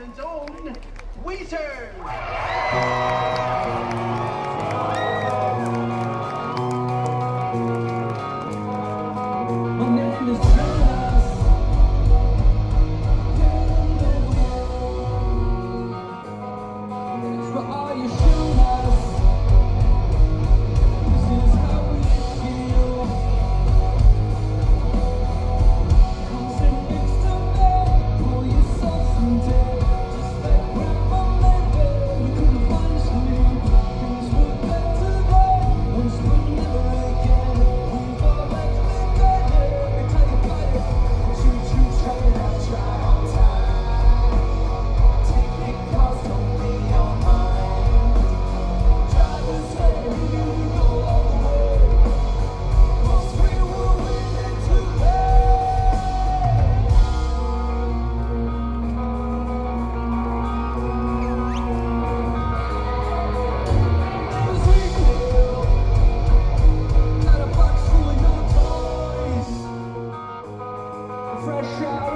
Brighton's own Weezer. shot.